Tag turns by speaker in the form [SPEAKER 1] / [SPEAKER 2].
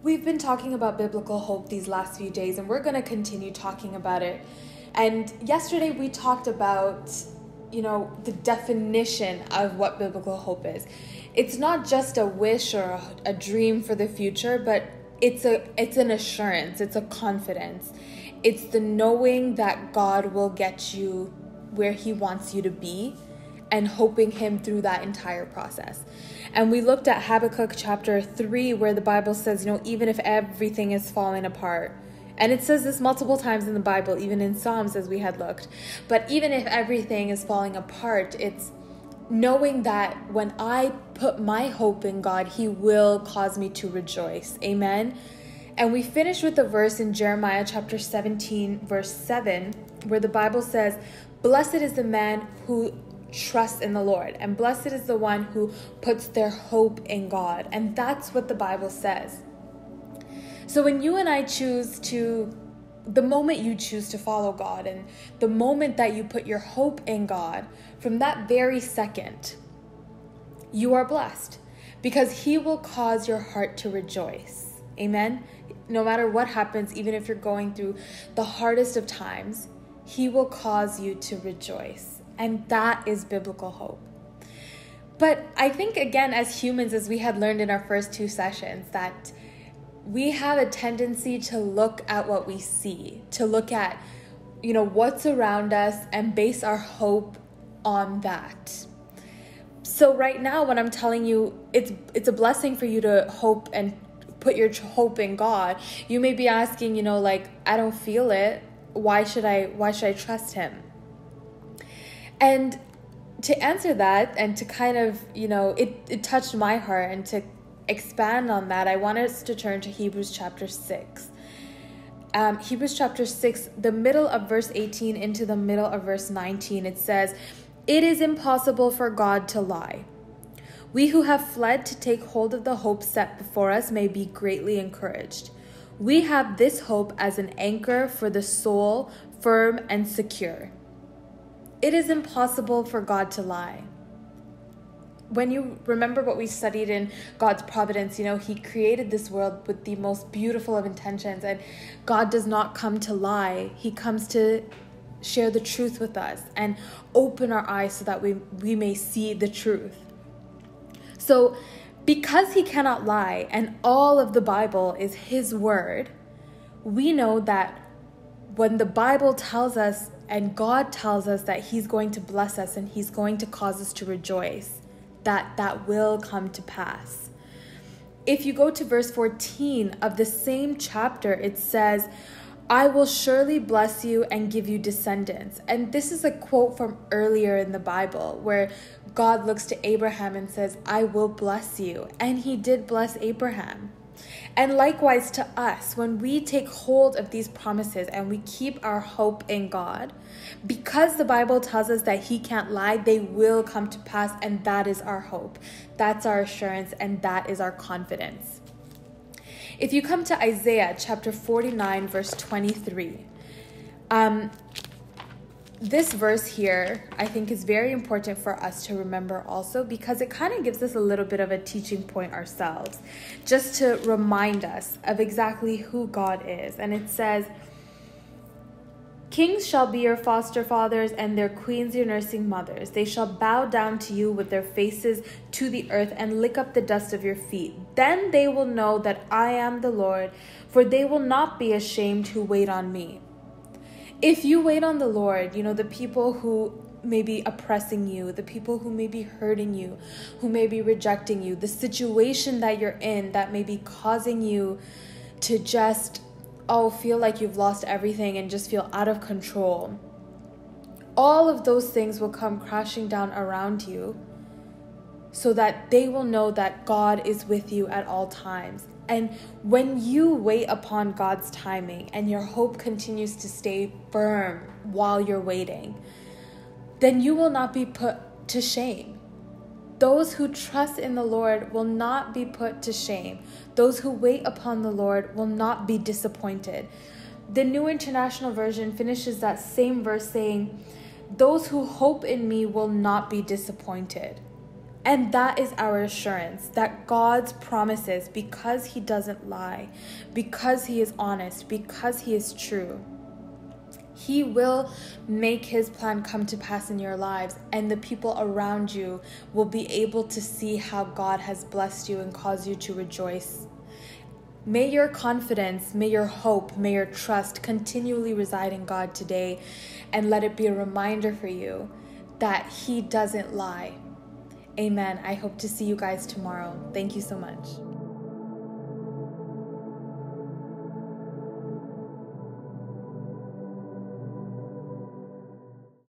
[SPEAKER 1] We've been talking about biblical hope these last few days, and we're going to continue talking about it. And yesterday we talked about, you know, the definition of what biblical hope is. It's not just a wish or a, dream for the future, but it's a it's an assurance, it's a confidence. It's the knowing that God will get you where he wants you to be and hoping him through that entire process. And we looked at Habakkuk chapter 3, where the Bible says, you know, even if everything is falling apart, and it says this multiple times in the Bible, even in Psalms as we had looked. But even if everything is falling apart, it's knowing that when I put my hope in God, He will cause me to rejoice. Amen. And we finish with the verse in Jeremiah chapter 17, verse 7, where the Bible says, Blessed is the man who trust in the Lord. And blessed is the one who puts their hope in God. And that's what the Bible says. So when you and I choose to, the moment you choose to follow God and the moment that you put your hope in God, from that very second, you are blessed because He will cause your heart to rejoice. Amen. No matter what happens, even if you're going through the hardest of times, He will cause you to rejoice. And that is biblical hope. But I think, again, as humans, as we had learned in our first two sessions, that we have a tendency to look at what we see, to look at, you know, what's around us and base our hope on that. So right now when I'm telling you it's it's a blessing for you to hope and put your hope in God, you may be asking, you know, like I don't feel it. Why should I why should I trust him? And to answer that and to kind of, you know, it, it touched my heart and to expand on that, I want us to turn to Hebrews chapter 6. Um, Hebrews chapter 6, the middle of verse 18 into the middle of verse 19, it says, It is impossible for God to lie. We who have fled to take hold of the hope set before us may be greatly encouraged. We have this hope as an anchor for the soul, firm and secure. It is impossible for God to lie. When you remember what we studied in God's providence, you know, He created this world with the most beautiful of intentions, and God does not come to lie. He comes to share the truth with us and open our eyes so that we, we may see the truth. So, because He cannot lie and all of the Bible is His word, we know that when the Bible tells us and God tells us that He's going to bless us and He's going to cause us to rejoice, that that will come to pass. If you go to verse 14 of the same chapter, it says, I will surely bless you and give you descendants. And this is a quote from earlier in the Bible where God looks to Abraham and says, I will bless you. And he did bless Abraham. And likewise to us, when we take hold of these promises and we keep our hope in God, because the Bible tells us that He can't lie, they will come to pass, and that is our hope. That's our assurance, and that is our confidence. If you come to Isaiah chapter 49, verse 23, um, this verse here, I think, is very important for us to remember also because it kind of gives us a little bit of a teaching point ourselves, just to remind us of exactly who God is. And it says, Kings shall be your foster fathers, and their queens your nursing mothers. They shall bow down to you with their faces to the earth and lick up the dust of your feet. Then they will know that I am the Lord, for they will not be ashamed who wait on me if you wait on the Lord, you know, the people who may be oppressing you, the people who may be hurting you, who may be rejecting you, the situation that you're in that may be causing you to just, oh, feel like you've lost everything and just feel out of control. All of those things will come crashing down around you so that they will know that God is with you at all times and when you wait upon God's timing and your hope continues to stay firm while you're waiting, then you will not be put to shame. Those who trust in the Lord will not be put to shame. Those who wait upon the Lord will not be disappointed. The New International Version finishes that same verse saying, Those who hope in me will not be disappointed. And that is our assurance that God's promises, because He doesn't lie, because He is honest, because He is true, He will make His plan come to pass in your lives, and the people around you will be able to see how God has blessed you and caused you to rejoice. May your confidence, may your hope, may your trust continually reside in God today, and let it be a reminder for you that He doesn't lie. Amen. I hope to see you guys tomorrow. Thank you so much.